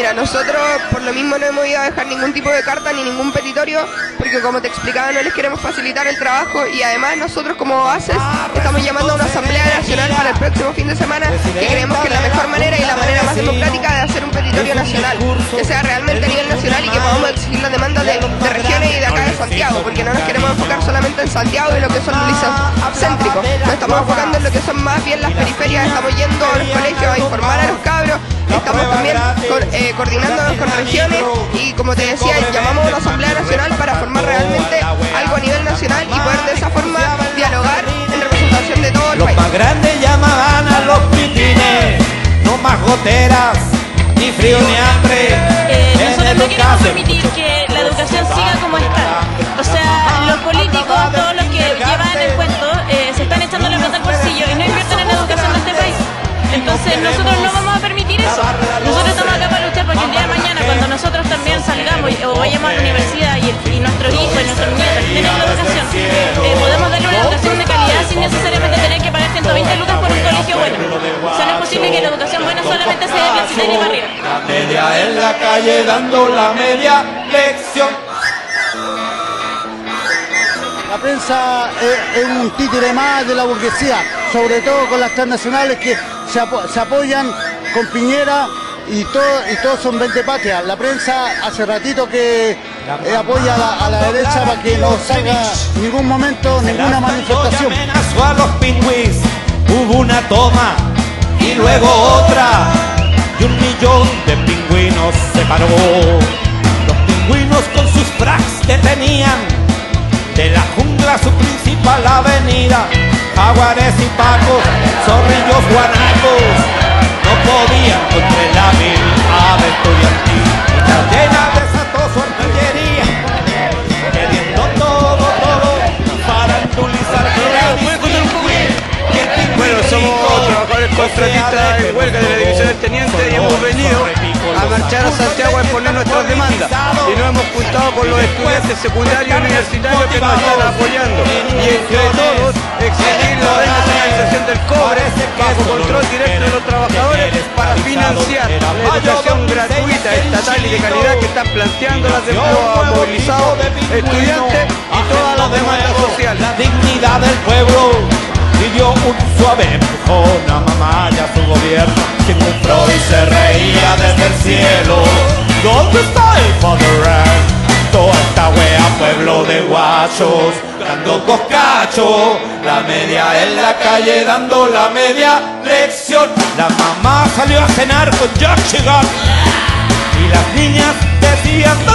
Mira, nosotros por lo mismo no hemos ido a dejar ningún tipo de carta ni ningún petitorio, porque como te explicaba, no les queremos facilitar el trabajo y además nosotros como ACES estamos llamando a una asamblea nacional para el próximo fin de semana que creemos que es la mejor manera y la manera más democrática de hacer un petitorio nacional, que sea realmente a nivel nacional y que podamos exigir las demandas de, de Santiago, porque no nos queremos enfocar solamente en Santiago y lo que son los liceos céntricos, nos estamos enfocando en lo que son más bien las periferias, estamos yendo a los colegios a informar a los cabros, estamos también eh, coordinándonos con regiones y como te decía, llamamos a una asamblea nacional para formar realmente algo a nivel nacional y poder de esa forma dialogar en representación de todo el Los país. más grandes llamaban a los pitines, no más goteras, ni frío ni hambre. Eh, nosotros no queremos permitir que la educación siga como está. O sea, los políticos, todos los que llevan el cuento, eh, se están echando la plata al bolsillo y no invierten en la educación de este país. Entonces nosotros no vamos a permitir eso. Nosotros estamos acá para luchar porque el día de mañana, cuando nosotros también salgamos o vayamos a la universidad y, y solamente y. La media en la calle dando la media lección. La prensa es, es un títere más de la burguesía, sobre todo con las transnacionales que se, apo- se apoyan con Piñera y, todo, y todos son 20 patrias. La prensa hace ratito que eh, apoya a la, a la derecha para que no salga en ningún momento ninguna manifestación. Amenazó a los pingüis, hubo una toma y luego otra. Y un millón de pingüinos se paró. Los pingüinos con sus fracs detenían de la jungla su principal avenida. Jaguares y pacos, zorrillos guanacos, contratistas en huelga de la división del teniente y hemos venido a marchar a Santiago a exponer nuestras demandas. Y nos hemos juntado con los estudiantes secundarios y universitarios que nos están apoyando. Y entre todos exigir la desnacionalización del cobre bajo control directo de los trabajadores para financiar la educación gratuita, estatal y de calidad que están planteando las de los movilizados estudiantes y todas las suave empujón a mamá y a su gobierno. Sigmund Freud se reía desde el cielo. ¿Dónde está el fatherland? Toda esta wea, pueblo de guachos, dando coscacho. La media en la calle dando la media lección. La mamá salió a cenar con Jack. Y las niñas decían.